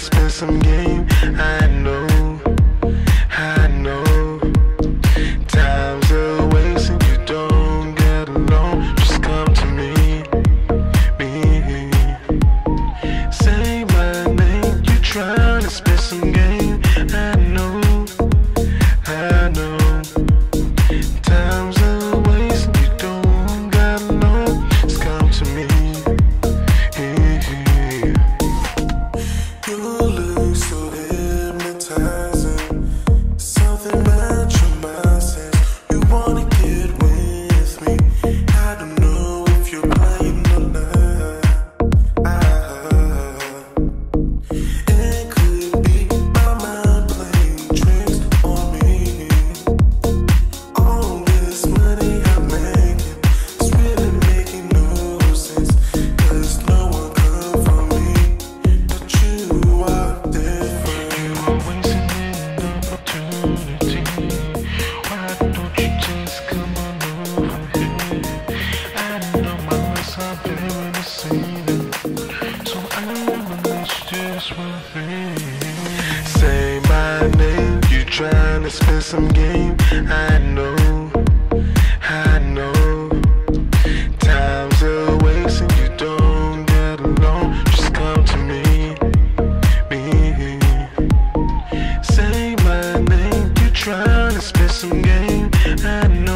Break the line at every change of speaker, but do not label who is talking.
spend some game. I I Say my name, you to some game I know, I know Time's a waste and you don't get along Just come to me, me Say my name, you trying to spit some game. I know